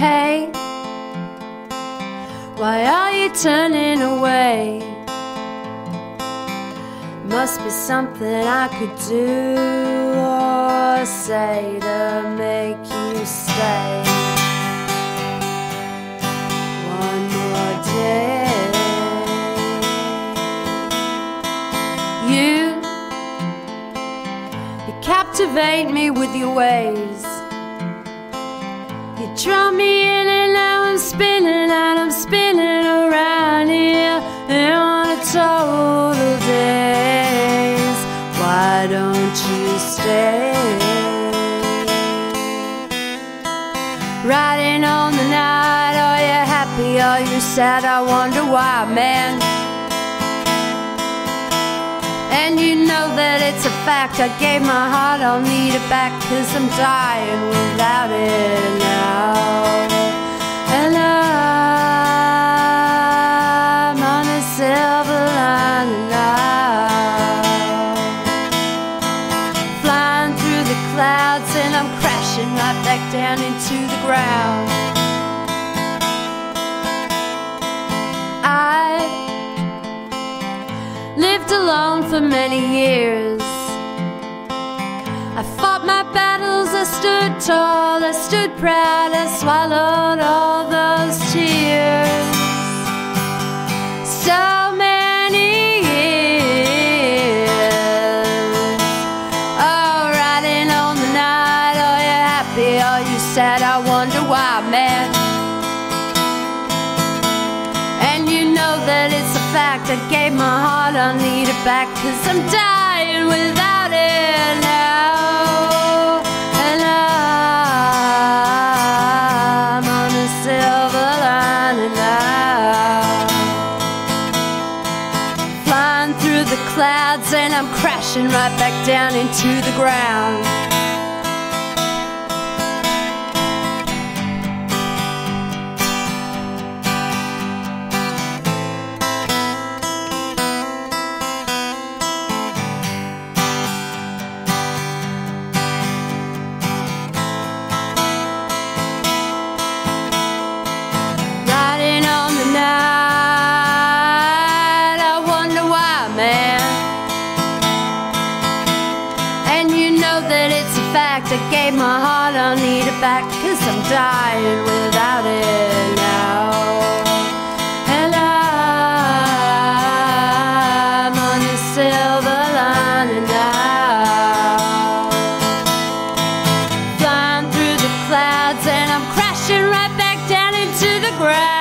Hey, why are you turning away? Must be something I could do or say to make you stay. One more day. You, you captivate me with your ways. Draw me in and now I'm spinning and I'm spinning around here and on a total daze. Why don't you stay? Riding on the night, are you happy? Are you sad? I wonder why, man. And you know that it's a fact. I gave my heart, I'll need it back. Cause I'm dying without it now. And I'm on a silver line now. Flying through the clouds, and I'm crashing right back down into the ground. For many years. I fought my battles, I stood tall, I stood proud, I swallowed all those tears. So many years. Oh, riding on the night, are you happy, are you sad? I wonder why, man. And you know that it's fact. I gave my heart, I need it back. Cause I'm dying without it now. And I'm on a silver lining now. Flying through the clouds, and I'm crashing right back down into the ground. fact I gave my heart, I need it back Cause I'm dying without it now. And I'm on a silver lining now Flying through the clouds and I'm crashing right back down into the ground.